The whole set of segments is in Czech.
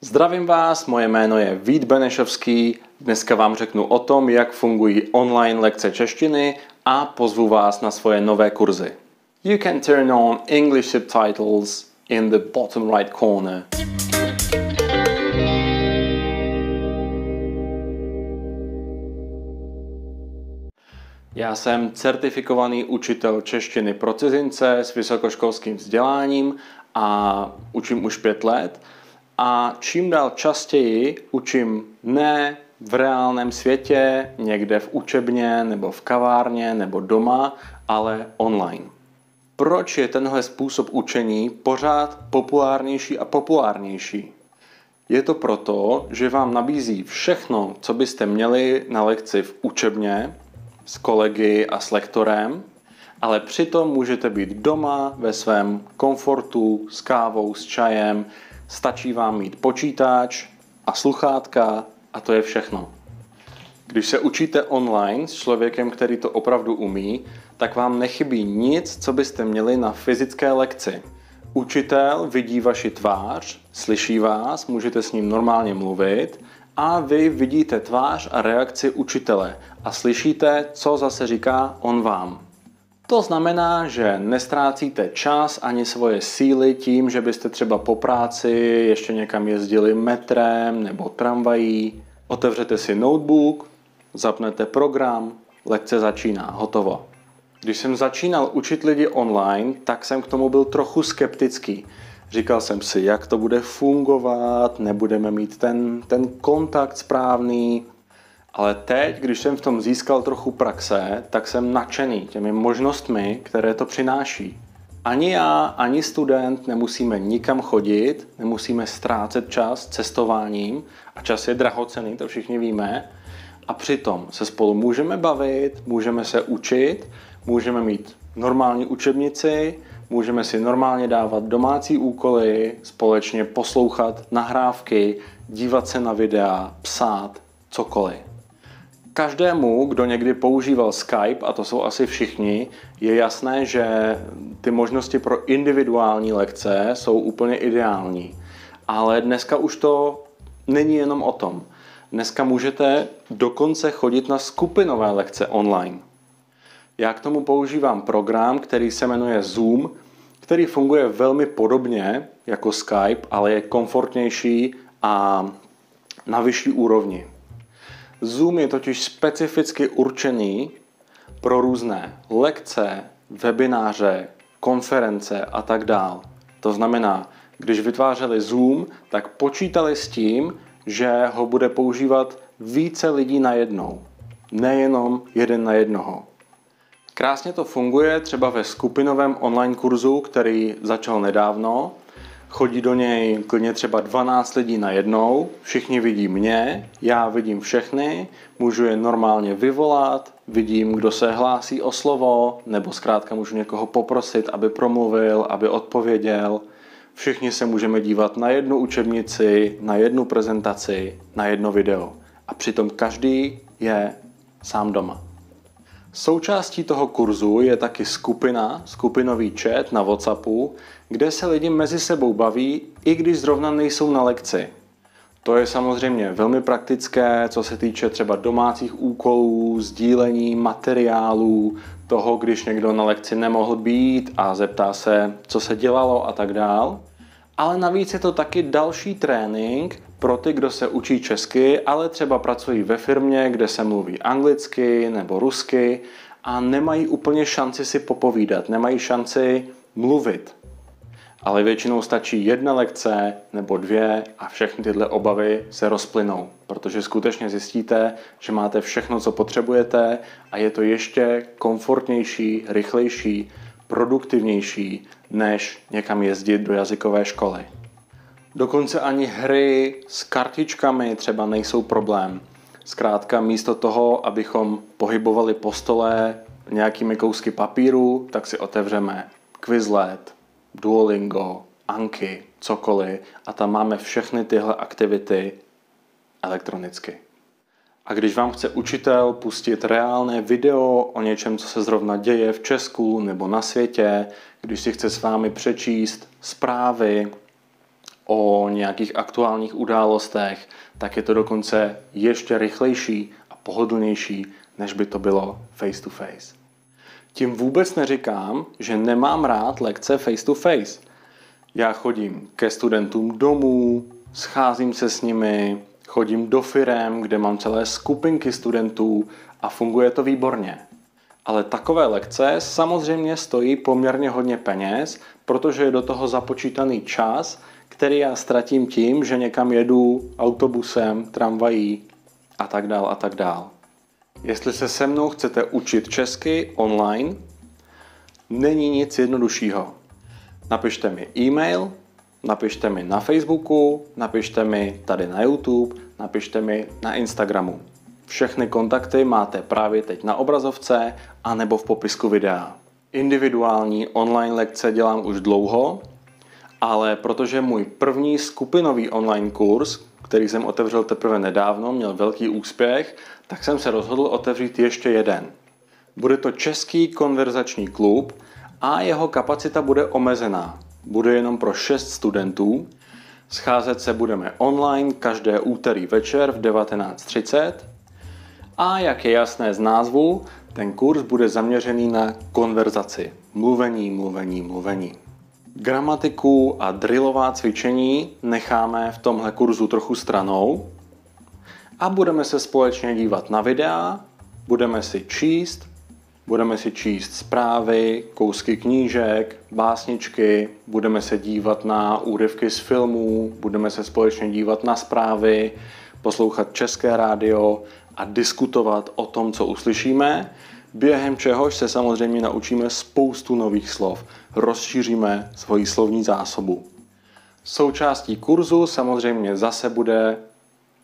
Zdravím vás, moje jméno je Vít Benešovský. Dneska vám řeknu o tom, jak fungují online lekce češtiny a pozvu vás na svoje nové kurzy. You can turn on English subtitles in the bottom right corner. Já jsem certifikovaný učitel češtiny pro cizince s vysokoškolským vzděláním a učím už pět let – a čím dál častěji učím ne v reálném světě, někde v učebně nebo v kavárně nebo doma, ale online. Proč je tenhle způsob učení pořád populárnější a populárnější? Je to proto, že vám nabízí všechno, co byste měli na lekci v učebně, s kolegy a s lektorem, ale přitom můžete být doma ve svém komfortu s kávou, s čajem, Stačí vám mít počítač a sluchátka a to je všechno. Když se učíte online s člověkem, který to opravdu umí, tak vám nechybí nic, co byste měli na fyzické lekci. Učitel vidí vaši tvář, slyší vás, můžete s ním normálně mluvit a vy vidíte tvář a reakci učitele a slyšíte, co zase říká on vám. To znamená, že nestrácíte čas ani svoje síly tím, že byste třeba po práci ještě někam jezdili metrem nebo tramvají. Otevřete si notebook, zapnete program, lekce začíná, hotovo. Když jsem začínal učit lidi online, tak jsem k tomu byl trochu skeptický. Říkal jsem si, jak to bude fungovat, nebudeme mít ten, ten kontakt správný, ale teď, když jsem v tom získal trochu praxe, tak jsem nadšený těmi možnostmi, které to přináší. Ani já, ani student nemusíme nikam chodit, nemusíme ztrácet čas cestováním a čas je drahocený, to všichni víme. A přitom se spolu můžeme bavit, můžeme se učit, můžeme mít normální učebnici, můžeme si normálně dávat domácí úkoly, společně poslouchat nahrávky, dívat se na videa, psát, cokoliv. Každému, kdo někdy používal Skype, a to jsou asi všichni, je jasné, že ty možnosti pro individuální lekce jsou úplně ideální. Ale dneska už to není jenom o tom. Dneska můžete dokonce chodit na skupinové lekce online. Já k tomu používám program, který se jmenuje Zoom, který funguje velmi podobně jako Skype, ale je komfortnější a na vyšší úrovni. Zoom je totiž specificky určený pro různé lekce, webináře, konference a tak dál. To znamená, když vytvářeli Zoom, tak počítali s tím, že ho bude používat více lidí na jednou, nejenom jeden na jednoho. Krásně to funguje třeba ve skupinovém online kurzu, který začal nedávno Chodí do něj klidně třeba 12 lidí na jednou, všichni vidí mě, já vidím všechny, můžu je normálně vyvolat, vidím, kdo se hlásí o slovo, nebo zkrátka můžu někoho poprosit, aby promluvil, aby odpověděl. Všichni se můžeme dívat na jednu učebnici, na jednu prezentaci, na jedno video. A přitom každý je sám doma. Součástí toho kurzu je taky skupina, skupinový chat na WhatsAppu, kde se lidi mezi sebou baví, i když zrovna nejsou na lekci. To je samozřejmě velmi praktické, co se týče třeba domácích úkolů, sdílení materiálů, toho, když někdo na lekci nemohl být a zeptá se, co se dělalo a tak dál. Ale navíc je to taky další trénink pro ty, kdo se učí česky, ale třeba pracují ve firmě, kde se mluví anglicky nebo rusky a nemají úplně šanci si popovídat, nemají šanci mluvit. Ale většinou stačí jedna lekce nebo dvě a všechny tyhle obavy se rozplynou, protože skutečně zjistíte, že máte všechno, co potřebujete a je to ještě komfortnější, rychlejší, produktivnější, než někam jezdit do jazykové školy. Dokonce ani hry s kartičkami třeba nejsou problém. Zkrátka místo toho, abychom pohybovali po stole nějakými kousky papíru, tak si otevřeme Quizlet, Duolingo, Anki, cokoliv a tam máme všechny tyhle aktivity elektronicky. A když vám chce učitel pustit reálné video o něčem, co se zrovna děje v Česku nebo na světě, když si chce s vámi přečíst zprávy o nějakých aktuálních událostech, tak je to dokonce ještě rychlejší a pohodlnější, než by to bylo face to face. Tím vůbec neříkám, že nemám rád lekce face to face. Já chodím ke studentům domů, scházím se s nimi, chodím do firem, kde mám celé skupinky studentů a funguje to výborně. Ale takové lekce samozřejmě stojí poměrně hodně peněz, protože je do toho započítaný čas, který já ztratím tím, že někam jedu autobusem, tramvají a tak dál a tak dál. Jestli se se mnou chcete učit česky online, není nic jednoduššího. Napište mi e-mail, napište mi na Facebooku, napište mi tady na YouTube, napište mi na Instagramu. Všechny kontakty máte právě teď na obrazovce a nebo v popisku videa. Individuální online lekce dělám už dlouho, ale protože můj první skupinový online kurz, který jsem otevřel teprve nedávno, měl velký úspěch, tak jsem se rozhodl otevřít ještě jeden. Bude to Český konverzační klub a jeho kapacita bude omezená. Bude jenom pro 6 studentů. Scházet se budeme online každé úterý večer v 19.30 a jak je jasné z názvu, ten kurz bude zaměřený na konverzaci. Mluvení, mluvení, mluvení. Gramatiku a drillová cvičení necháme v tomhle kurzu trochu stranou a budeme se společně dívat na videa, budeme si číst, budeme si číst zprávy, kousky knížek, básničky, budeme se dívat na úryvky z filmů, budeme se společně dívat na zprávy, poslouchat české rádio a diskutovat o tom, co uslyšíme, během čehož se samozřejmě naučíme spoustu nových slov, rozšíříme svoji slovní zásobu. Součástí kurzu samozřejmě zase bude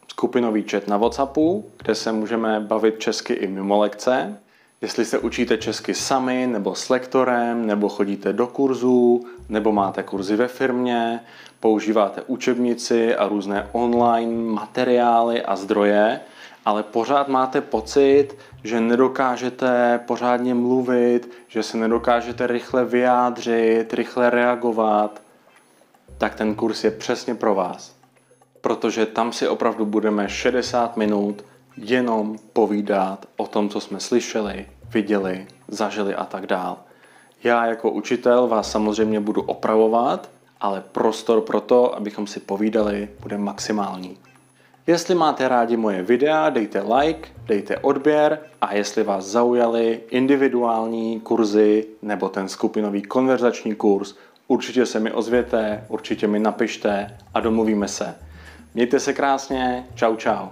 skupinový chat na WhatsAppu, kde se můžeme bavit česky i mimo lekce. Jestli se učíte česky sami, nebo s lektorem, nebo chodíte do kurzů, nebo máte kurzy ve firmě, používáte učebnici a různé online materiály a zdroje, ale pořád máte pocit, že nedokážete pořádně mluvit, že se nedokážete rychle vyjádřit, rychle reagovat, tak ten kurz je přesně pro vás. Protože tam si opravdu budeme 60 minut jenom povídat o tom, co jsme slyšeli, viděli, zažili a tak dál. Já jako učitel vás samozřejmě budu opravovat, ale prostor pro to, abychom si povídali, bude maximální. Jestli máte rádi moje videa, dejte like, dejte odběr a jestli vás zaujaly individuální kurzy nebo ten skupinový konverzační kurz, určitě se mi ozvěte, určitě mi napište a domluvíme se. Mějte se krásně, čau čau.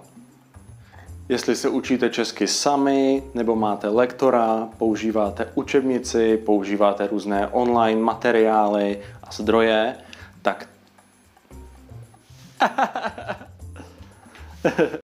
Jestli se učíte česky sami, nebo máte lektora, používáte učebnici, používáte různé online materiály a zdroje, tak